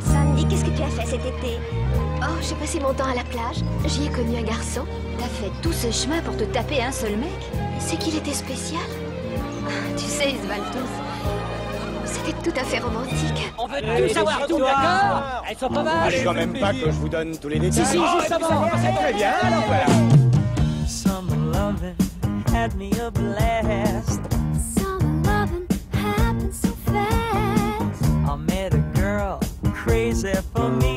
Sandy, qu'est-ce que tu as fait cet été Oh, j'ai passé mon temps à la plage. J'y ai connu un garçon. T'as fait tout ce chemin pour te taper un seul mec C'est qu'il était spécial ah, Tu sais, ils se tous. C'était tout à fait romantique. On veut tout savoir, tout d'accord Elles sont pas mal Je dois même pas que je vous donne tous les détails. Si, si, justement oh, Très bien, alors voilà Some loving had me a blast there for me.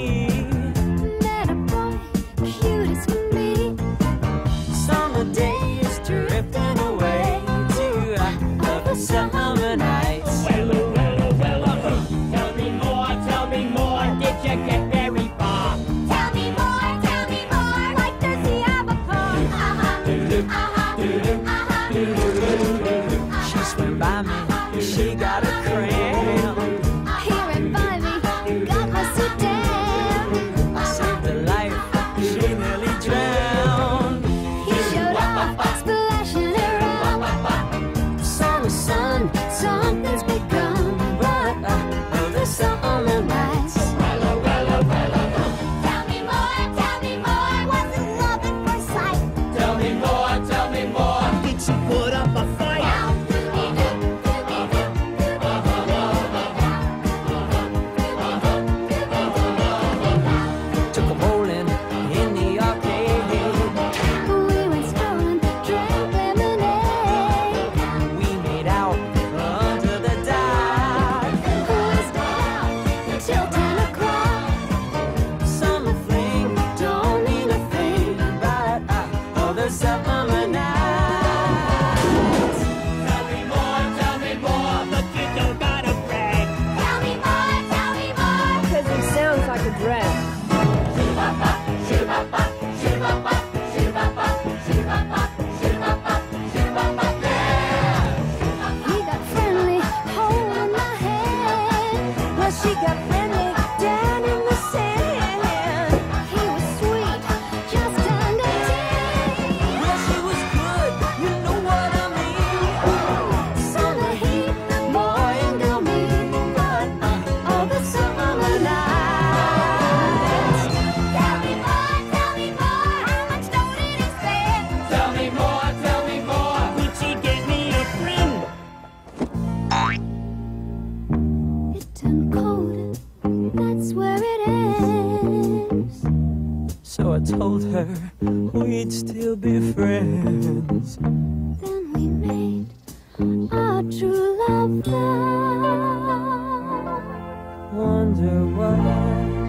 told her we'd still be friends. Then we made our true love vow. Wonder why.